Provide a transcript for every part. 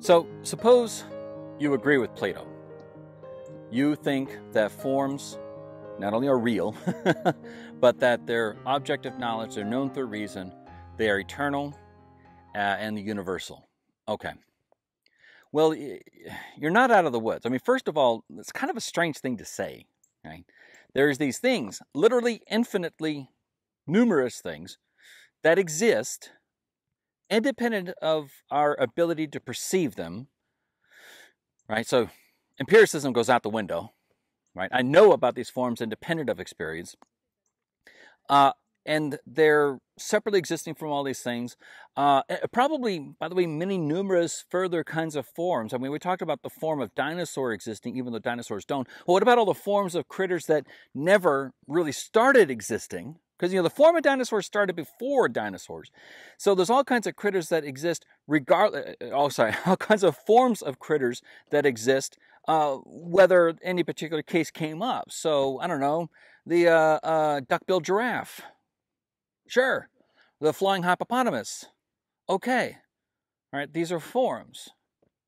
So suppose you agree with Plato. You think that forms not only are real, but that they're objective knowledge, they're known through reason, they are eternal uh, and the universal. Okay. Well, you're not out of the woods. I mean, first of all, it's kind of a strange thing to say, right? There's these things, literally infinitely numerous things, that exist independent of our ability to perceive them, right? So empiricism goes out the window, right? I know about these forms independent of experience. Uh, and they're separately existing from all these things. Uh, probably, by the way, many numerous further kinds of forms. I mean, we talked about the form of dinosaur existing, even though dinosaurs don't. Well, what about all the forms of critters that never really started existing? Because, you know, the form of dinosaurs started before dinosaurs. So there's all kinds of critters that exist regardless, uh, uh, oh, sorry, all kinds of forms of critters that exist, uh, whether any particular case came up. So, I don't know, the uh, uh, duck-billed giraffe, Sure. The flying hippopotamus. Okay. All right. These are forms.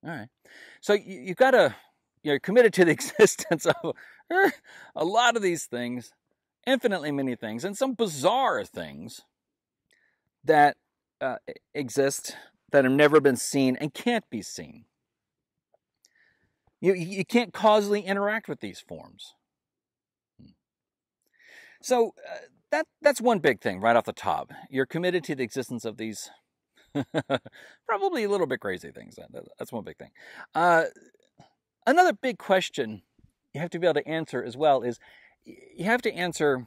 All right. So you, have got to, you're committed to the existence of a lot of these things, infinitely many things, and some bizarre things that uh, exist that have never been seen and can't be seen. You, you can't causally interact with these forms. Hmm. So, uh, that that's one big thing right off the top. You're committed to the existence of these probably a little bit crazy things. That's one big thing. Uh, another big question you have to be able to answer as well is you have to answer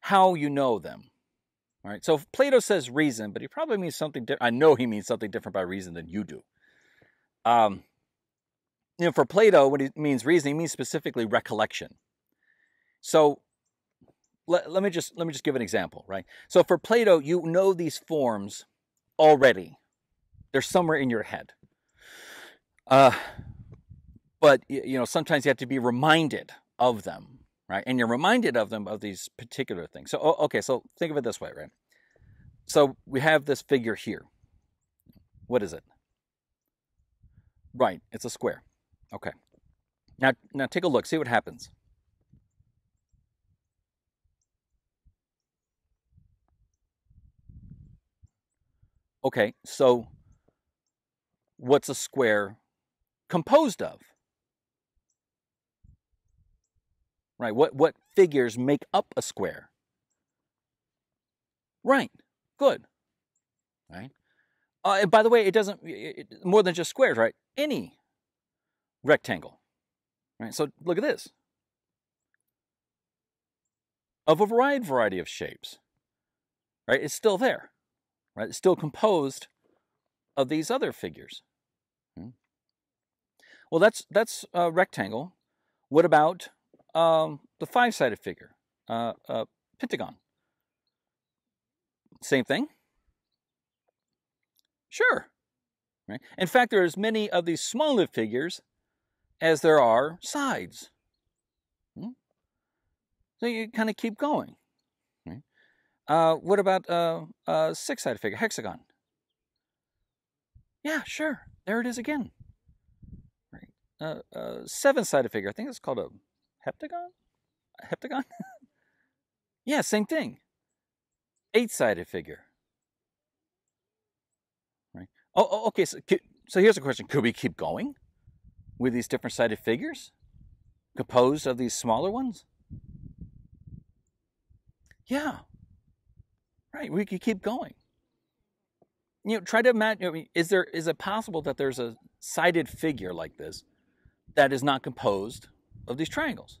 how you know them. All right. So Plato says reason, but he probably means something different. I know he means something different by reason than you do. Um, you know, for Plato, what he means reason, he means specifically recollection. So let, let me just let me just give an example, right? So for Plato, you know these forms already. They're somewhere in your head. Uh, but you know sometimes you have to be reminded of them, right? And you're reminded of them of these particular things. So okay, so think of it this way, right? So we have this figure here. What is it? Right, it's a square. Okay. Now now take a look, see what happens. Okay, so what's a square composed of? Right, what, what figures make up a square? Right, good. Right. Uh, by the way, it doesn't, it, more than just squares, right? Any rectangle. Right, so look at this. Of a wide variety of shapes. Right, it's still there right? It's still composed of these other figures. Hmm. Well, that's that's a rectangle. What about um, the five-sided figure, uh, uh, pentagon? Same thing. Sure. Right. In fact, there are as many of these smaller figures as there are sides. Hmm. So you kind of keep going. Right? Uh, what about uh, a six-sided figure, hexagon? Yeah, sure. There it is again. Right. Uh, uh, seven-sided figure. I think it's called a heptagon. Heptagon. yeah, same thing. Eight-sided figure. Right. Oh, oh okay. So, so here's a question: Could we keep going with these different sided figures, composed of these smaller ones? Yeah, Right, we could keep going. You know, try to imagine. Is there is it possible that there's a sided figure like this that is not composed of these triangles?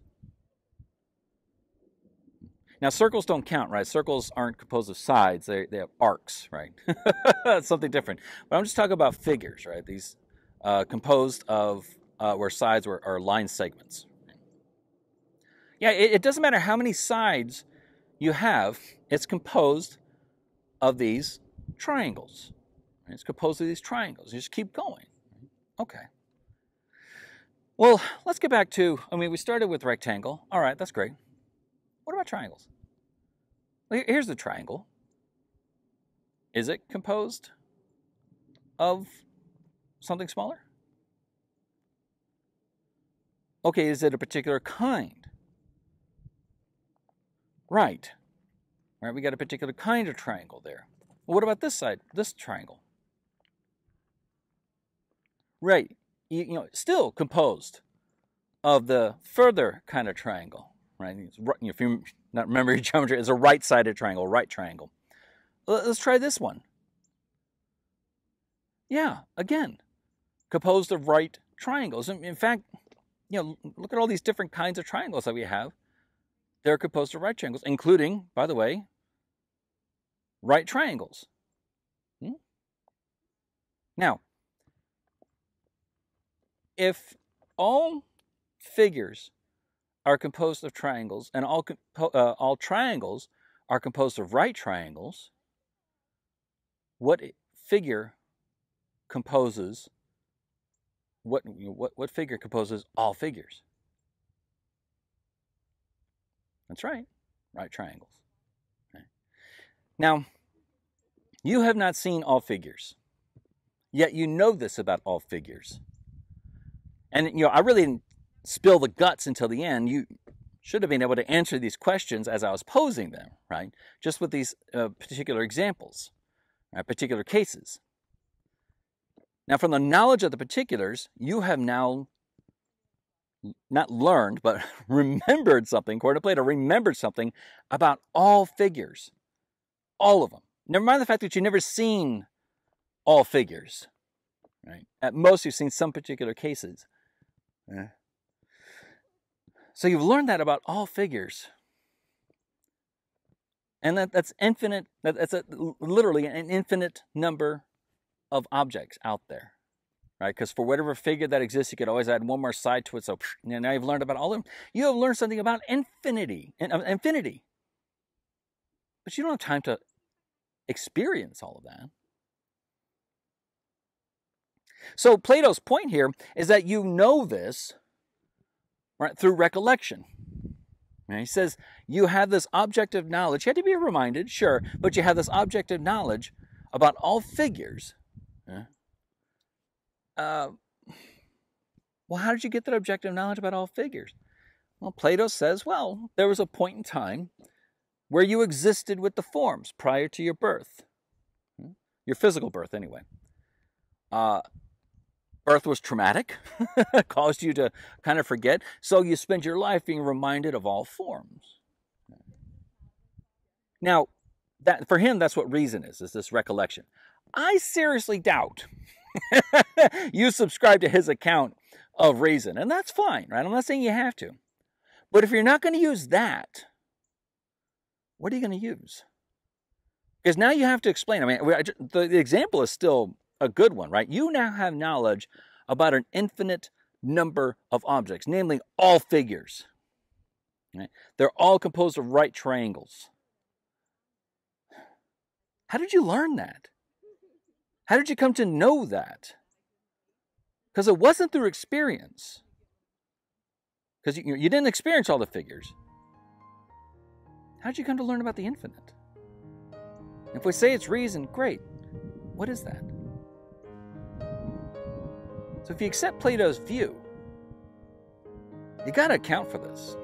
Now, circles don't count, right? Circles aren't composed of sides; they they have arcs, right? something different. But I'm just talking about figures, right? These uh, composed of uh, where sides are, are line segments. Yeah, it, it doesn't matter how many sides you have, it's composed of these triangles. It's composed of these triangles. You just keep going. Okay. Well, let's get back to, I mean, we started with rectangle. All right, that's great. What about triangles? Here's the triangle. Is it composed of something smaller? Okay, is it a particular kind? Right. Right, we got a particular kind of triangle there. Well, what about this side, this triangle? Right, you, know, still composed of the further kind of triangle, right? If you not remember your geometry, it's a right-sided triangle, right triangle. Let's try this one. Yeah, again, composed of right triangles. In fact, you know, look at all these different kinds of triangles that we have. They're composed of right triangles, including, by the way, right triangles. Hmm? Now, if all figures are composed of triangles and all, uh, all triangles are composed of right triangles, what figure composes what, what, what figure composes all figures? That's right, right triangles. Okay. Now, you have not seen all figures, yet you know this about all figures. And you know, I really didn't spill the guts until the end. You should have been able to answer these questions as I was posing them, right? Just with these uh, particular examples, right? particular cases. Now, from the knowledge of the particulars, you have now not learned, but remembered something, to Plato, remembered something about all figures. All of them. Never mind the fact that you've never seen all figures. Right? At most, you've seen some particular cases. Yeah. So you've learned that about all figures. And that, that's infinite, that, that's a, literally an infinite number of objects out there, right? Because for whatever figure that exists, you could always add one more side to it. So now you've learned about all of them. You have learned something about infinity, infinity. But you don't have time to experience all of that. So Plato's point here is that you know this right through recollection. And he says you have this objective knowledge. You had to be reminded, sure, but you have this objective knowledge about all figures yeah. Uh, well, how did you get that objective knowledge about all figures? Well, Plato says, well, there was a point in time where you existed with the forms prior to your birth, hmm? your physical birth, anyway. Uh, birth was traumatic, caused you to kind of forget, so you spend your life being reminded of all forms. Now, that for him, that's what reason is, is this recollection. I seriously doubt you subscribe to his account of reason, and that's fine, right? I'm not saying you have to. But if you're not going to use that, what are you going to use? Because now you have to explain. I mean, the example is still a good one, right? You now have knowledge about an infinite number of objects, namely all figures. Right? They're all composed of right triangles. How did you learn that? How did you come to know that? Because it wasn't through experience. Because you, you didn't experience all the figures. How did you come to learn about the infinite? If we say it's reason, great. What is that? So if you accept Plato's view, you got to account for this.